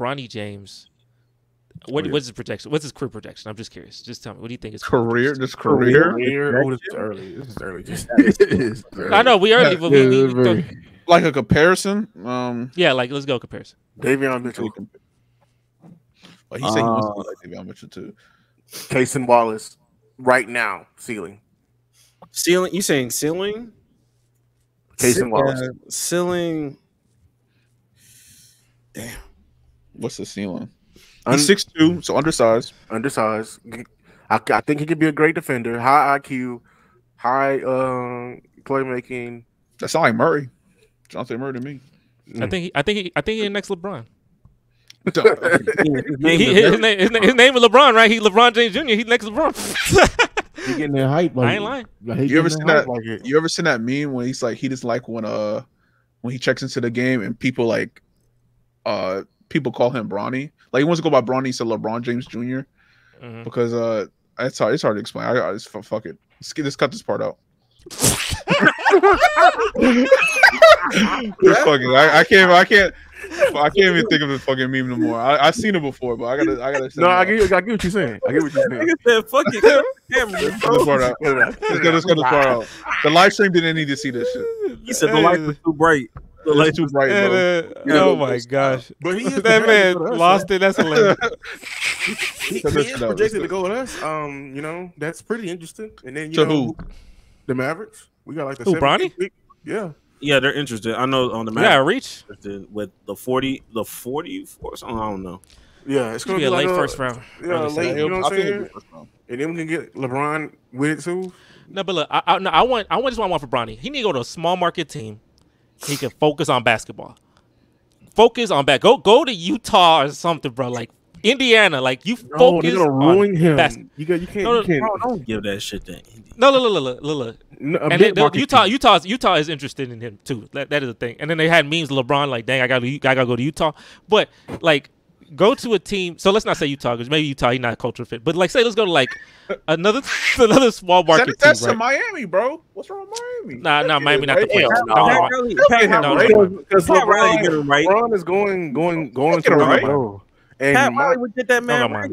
Bronny James. What, Career. what's his projection? What's his career projection? I'm just curious. Just tell me. What do you think his Career, just career. Career. Oh, this is early. This is early. It's I know we already. Yeah, but we, we, we very- Like a comparison. Um, yeah, like let's go comparison. Davion Mitchell, but he said he wants to Uh, be like Davion Mitchell too. Cason Wallace, right now, ceiling. Ceiling, you saying ceiling? Cason Wallace. Uh, ceiling. What's the ceiling? Un- He's six two, so undersized. undersized. I, I think he could be a great defender. High IQ, high um, playmaking. That sound like Murray. Jonathan Murray to me. I think. He, I think. He, I think he's next LeBron. His name is his, name, his, name, his name is LeBron, right? He LeBron James Jr. He next LeBron. He getting that hype. Like, I ain't lying. Like, You ever seen that? Like. You ever seen that meme when he's like he just like when uh when he checks into the game and people like uh people call him Bronny. Like he wants to go by Bronny instead of LeBron James Jr. Mhm. because uh it's hard it's hard to explain. I, I just fu- fuck it. Let's, get- let's cut this part out. Just fucking, I, I can't I can't I can't even think of the fucking meme no more. I I've seen it before, but I gotta I gotta No, I get, I get what you're saying. I get what you're saying. Nigga said, "Fuck it." Damn, Let's cut this part out. Let's cut, let's cut this part out. The live stream didn't need to see this shit. He said the light was too bright. The It's light too bright, And, bro. uh, oh my gosh, But he is that man projected us, lost it. That's hilarious. He, he is projected to go with us. Um, you know that's pretty interesting. And then you To know who? the Mavericks. We got like the Who, Bronny? pick. Yeah, Yeah, they're interested. I know on the We map. gotta reach. with the forty, the forty four. Something I don't know. yeah. It's gonna be a late like first round. Yeah, late. You know what I I'm saying? be first round. And then we can get LeBron with it too. No, but look, I, I, no, I want, I want just want one for Bronny. He need to go to a small market team. He can focus on basketball. Focus on back. Go, go to Utah or something, bro. Like Indiana. Like you No, focus they're gonna on him. bas- You got. You can't. No, no, you can't. Bro, don't give that shit to Indy. No, look, look, look, look, look. No, And then, market Utah, team. Utah, Utah is interested in him too. That, that is the thing. And then they had memes. LeBron, like, dang, I got, to, I got to go to Utah. But like, go to a team. So let's not say Utah because maybe Utah, he's not a cultural fit. But like, say let's go to like another, another small Send market it that's team. to Miami, bro. What's wrong with Miami? Nah, nah, Miami not the Hell place. no. Don't get me Pat wrong. Riley, They'll Pat get him no, Riley- Because LeBron, get him right. LeBron is going, going, going to the right. right. And Pat Riley would get that man Don't right.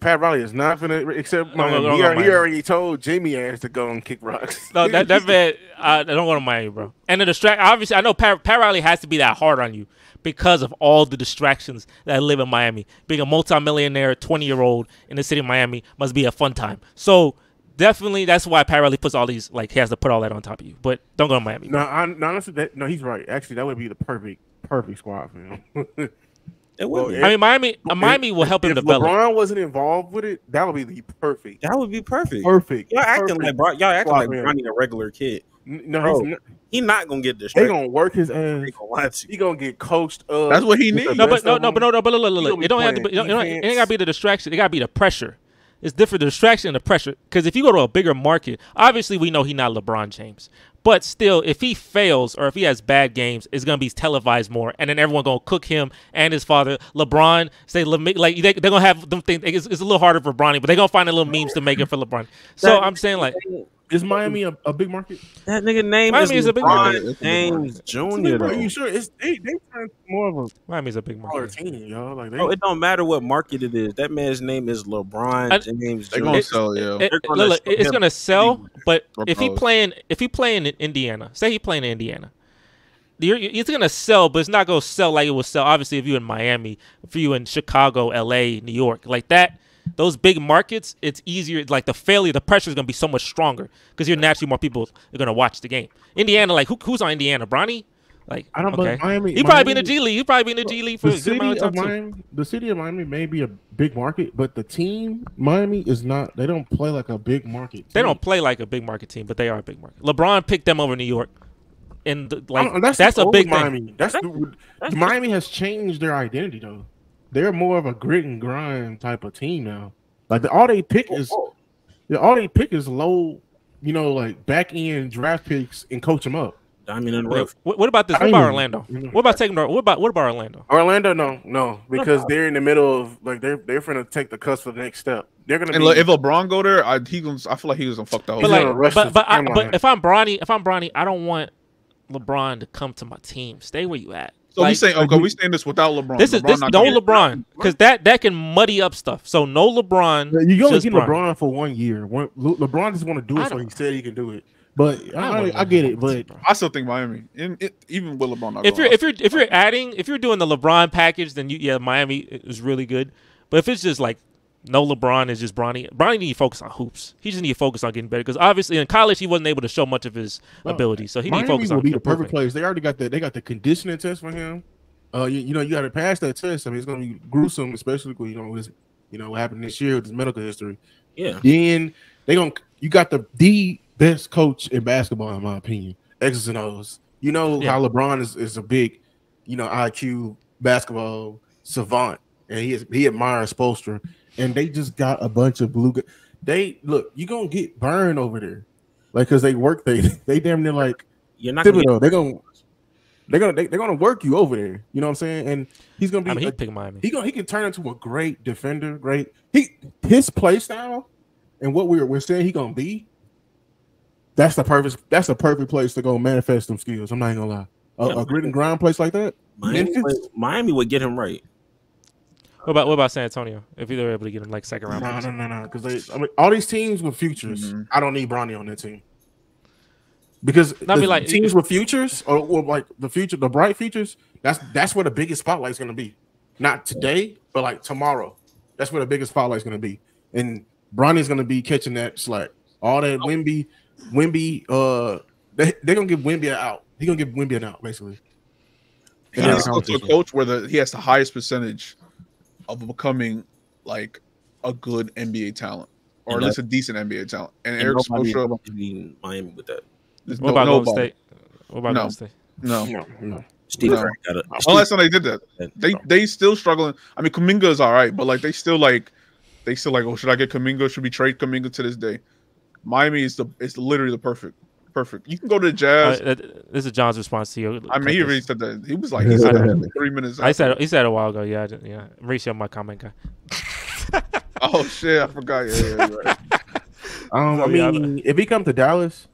Pat Riley is not gonna accept No, no, no, he, he already told Jamie ass to go and kick rocks. No, that that man, I, I don't go to Miami, bro. And the distract, obviously, I know Pat, Pat Riley has to be that hard on you because of all the distractions that live in Miami. Being a multimillionaire, twenty year old in the city of Miami must be a fun time. So definitely, that's why Pat Riley puts all these like he has to put all that on top of you. But don't go to Miami. no, I, no, honestly, that, no, he's right. Actually, that would be the perfect, perfect squad for him. It would be. it- I mean, Miami, uh, Miami will help him if develop. LeBron wasn't involved with it, that would be the perfect, that would be perfect. perfect. Y'all acting perfect like y'all acting squad like for. Bronny a regular kid. No, Bro, he's not, He not gonna get they gonna work his ass. They gonna lie you. He gonna get coached up. That's what he needs. No, but best no, of no, but no, no, but look, look, He look. It don't have to be. playing It, don't, it ain't gotta be the distraction. It gotta be the pressure. It's different. The distraction and the pressure. Because if you go to a bigger market, obviously we know he's not LeBron James. But still, if he fails or if he has bad games, it's gonna be televised more, and then everyone gonna cook him and his father, LeBron. Say like they, they're gonna have them think it's, it's a little harder for Bronny, but they're gonna find a little memes to make it for LeBron. So That- I'm saying like Is Miami a, a big market? That nigga name Miami is is a big LeBron market. It's James It's a big Jr. Are you sure? It's they they turned more of a Miami's a big market. team, y'all. Like they, Bro, it don't matter what market it is. That man's name is LeBron I- James They Jr. gonna sell, yeah. It- They're gonna look, look, it's gonna sell, but if he playing, if he playing in Indiana, say he playing in Indiana, you're, it's gonna sell, but it's not gonna sell like it would sell. Obviously, if you're in Miami, if you in Chicago, L.A., New York, like that, those big markets, it's easier. Like the failure, the pressure is gonna be so much stronger because you're naturally more people are gonna watch the game. Indiana, like who, who's on Indiana? Bronny, like I don't. okay. Miami. He probably be in the G League. He probably be in the G League for the a good amount city of of time too. Miami, the city of Miami may be a big market, but the team Miami is not. They don't play like a big market. They don't play like a big market team, but they are a big market. LeBron picked them over New York, and the, like that's, the a big thing. Miami. That's, the, that's Miami has changed their identity though. They're more of a grit and grind type of team now. Like the, all they pick is, the, all they pick is low, you know, like back end draft picks and coach them up. Diamond and Wait, rough. what, what about this? What about Orlando? What about taking? What about what about Orlando? Orlando, no, no, because they're in the middle of like they're they're going to take the cusp for the next step. They're going to And be. look, if LeBron go there, I he gonna, I feel like he was gonna fuck the whole. But like, but but, I, but if I'm Bronny, if I'm Bronny, I don't want LeBron to come to my team. Stay where you at. So we Like, saying okay, we saying this without LeBron. this is LeBron this no LeBron because that that can muddy up stuff. So no LeBron. You only just get LeBron for one year. Le- LeBron just want to do it, so he said he can do it. But I I, I, I get it. But I still think Miami, in, it, even with LeBron. Not if going you're if you're if you're adding if you're doing the LeBron package, then you yeah Miami is really good. But if it's just like no LeBron is just Bronny, Bronny need to focus on hoops. He just need to focus on getting better because obviously in college he wasn't able to show much of his No, ability. So he need to Miami focus will on be the perfect improving. place. They already got that. They got the conditioning test for him. Uh, you, you know, you got to pass that test. I mean, it's going to be gruesome, especially with you know his, you know, what happened this year with his medical history. Yeah. Then they gonna you got the the best coach in basketball, in my opinion. X's and O's. You know Yeah. how LeBron is, is a big, you know, IQ basketball savant, and he is he admires Spoelstra, and they just got a bunch of blue. They look, you're gonna get burned over there, like because they work they they damn near like You're not gonna get, They're gonna they're gonna they, they're gonna work you over there. You know what I'm saying? And he's gonna be I mean a- he pick Miami. he gonna he can turn into a great defender. Great. He his play style and what we're we're saying he gonna be. That's the perfect. That's the perfect place to go manifest them skills. I'm not even gonna lie. A, Yeah. a grit and grind place like that. Miami, Memphis? would- Miami would get him right. What about what about San Antonio? If they were able to get him like second round, no, no, no, no. Because I mean, all these teams with futures. Mhm. I don't need Bronny on that team. Because I the mean, like- teams with futures or, or like the future, the bright futures. That's that's where the biggest spotlight is going to be. Not today, but like tomorrow. That's where the biggest spotlight is going to be. And Bronny's going to be catching that slack. All that Wimby, Wimby. Uh, they they're gonna give Wimby an out. He gonna give Wimby an out basically. He Yeah. needs to go to a coach where the, he has the highest percentage of becoming like a good NBA talent, or And at least a decent NBA talent. And, And Erik nobody- Spoelstra, nobody's beating Miami with that. there's What no, about Golden. State? What about No. Golden State? No, No, no. Steve No. Kerr got it. Well, last time they did that, they they still struggling. I mean, Kuminga is all right, but like they still like they still like, oh, should I get Kuminga? Should we trade Kuminga to this day? Miami is the it's literally the perfect perfect. You can go to the Jazz. Uh, this is John's response to you. I mean, he already said that. He was like, he said that three minutes. I said he said a while ago. Yeah, I didn't- yeah. Mauricio, my comment guy. oh shit, I forgot. Yeah, yeah, you're right. Um, I I mean, mean, if he come to Dallas,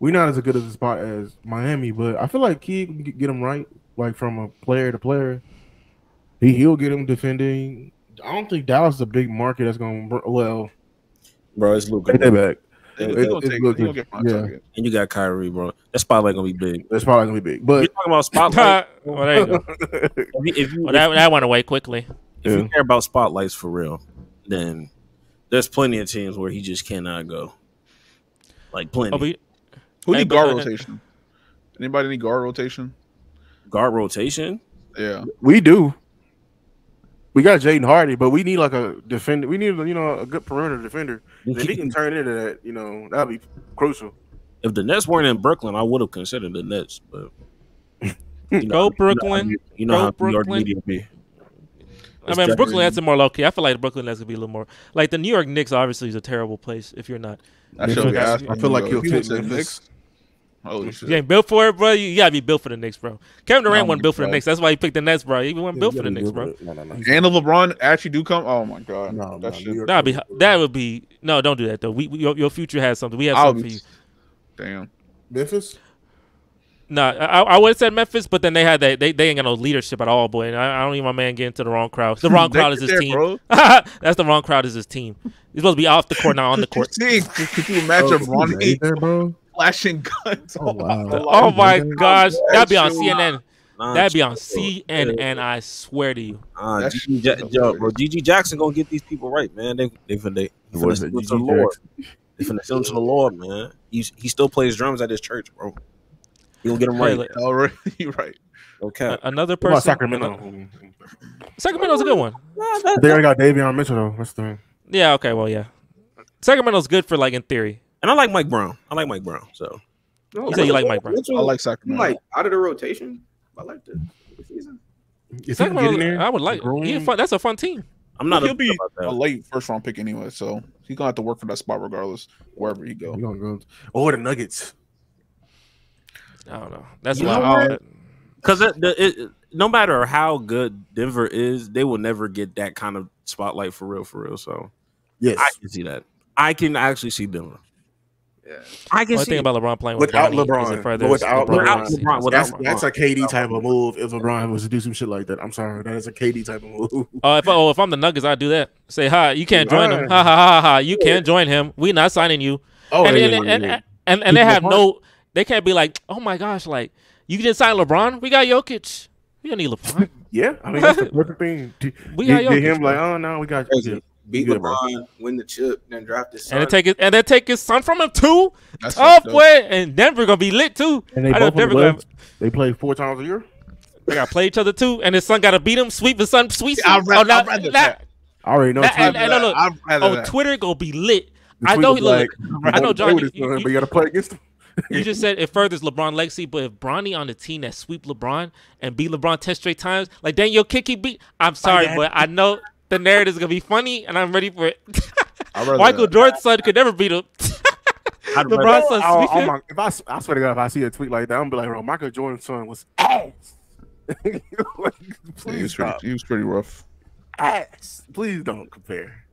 we're not as good of a spot as Miami, but I feel like he can get him right, like from a player to player. He he'll get him defending. I don't think Dallas is a big market that's going. to Well, Bro, it's Luka. take that back. He gonna take- good gonna get yeah. And you got Kyrie, bro. That spotlight gonna be big. That's probably gonna be big, We're talking about spotlight. well, there you go. if you, if you, Well, that, that went away quickly. if you care about spotlights for real, then there's plenty of teams where he just cannot go. Like plenty. Oh, but, Who Hey, need guard rotation? Anybody need guard rotation? Guard rotation. Yeah, we do. We got Jaden Hardy, but we need like a defender. We need you know a good perimeter defender. And if he can turn into that, you know, that'd be crucial. If the Nets weren't in Brooklyn, I would have considered the Nets. But you Go Brooklyn. You know Go how New York Brooklyn. media be. I mean, Brooklyn. That's a more low key. I feel like Brooklyn Nets could be a little more like the New York Knicks. Obviously, is a terrible place if you're not. I Memphis, should. I feel like you'll He fit went to the Memphis. Knicks. Holy You ain't built for it, bro. You, you gotta be built for the Knicks, bro. Kevin Durant Oh wasn't built for the Knicks. That's why he picked the Nets, bro. He wasn't built for the Knicks, bro. No, no, no. And if LeBron actually do come, oh my god, No, no, that New That'd be that would be no. Don't do that though. We, we your, your future has something. We have I'll something for you. damn. Memphis. No, I, I would have said Memphis, but then they had that they, they ain't got no leadership at all, boy. And I, I don't even my man get into the wrong crowd. The wrong crowd is get his there, team. bro. That's the wrong crowd is his team. He's supposed to be off the court, not on the court. See, could you imagine Bronny there, bro. Flashing guns? Oh, wow. Oh my gosh, that'd be on. CNN. Nah, That'd be on chill, bro. CNN. I swear to you. Uh, That GG, shit's Ja- yo, bro, hilarious. GG Jackson gonna get these people right, man. They they finna they, they finna What is send it, him to the GG Lord. They finna send to the Lord, man. He's, he still plays drums at his church, bro. He gonna get them right. look, All right, you're right. Okay. a- another What about person. Sacramento? Sacramento's a good one. They already got Davion Mitchell though. That's the thing. Yeah. Okay. Well, yeah. Sacramento's good for like in theory. And I like Mike Brown. I like Mike Brown. So No, You say you like Mike Brown. Mitchell, I like he Sacramento. like out of the rotation. I like the, the season. If he can Sacramento, there, I would like. He fun, that's a fun team. I'm not he'll upset be a late first round pick anyway, so he's gonna have to work for that spot regardless, wherever he go. we gonna. Or oh, the Nuggets. I don't know. That's You why. know I- Because it, the- it, no matter how good Denver is, they will never get that kind of spotlight for real, for real. So Yes. I can see that. I can actually see Denver. Yeah. I can One see. thing it. about LeBron playing with Without Bronny is it LeBron, furthers without LeBron. legacy. LeBron, without That's LeBron. that's a KD type of move. If LeBron was to do some shit like that, I'm sorry, that is a KD type of move. Oh, if oh, if I'm the Nuggets, I'd do that. Say, hi, you can't join him. Ha ha ha ha. ha. You can't join him. We not signing you. Oh, and, yeah, and, yeah, and, yeah. and, and, and they have LeBron. no. They can't be like, oh my gosh, like you didn't sign LeBron. We got Jokic. We don't need LeBron. yeah, I mean that's the perfect thing. To, We get, got Jokic, him like, oh no, we got Crazy. You. Beat Yeah. LeBron, win the chip, then draft his son. and then take it and then take his son from him too. That's Tough fucked up. way. And Denver gonna be lit too. And they I both on the Denver gonna, They play four times a year. they gotta play each other too. And his son gotta beat him. Sweep his son. Sweep. I'd him. Oh, rather- oh, now- I'd rather now- that. I already know. That- Tweet- and- and- no, look, I'd Oh, that. Twitter gonna be lit. the I know was he look. like, I know, "Don't John, play you- son, you- but you got to play against him. You just said it furthers LeBron legacy, but if Bronny on the team that sweep LeBron and beat LeBron ten straight times, like Daniel Kiki beat. I'm sorry, but I know the narrative is gonna be funny, and I'm ready for it. Michael. Jordan's son could never beat him. I'd LeBron's son Oh, sweep oh my, if I, s- I swear to God, if I see a tweet like that, I'm gonna be like, bro, Michael Jordan's son was ass. Like, Yeah, he Please was stop. pretty, he was pretty rough. Ass. Please don't compare.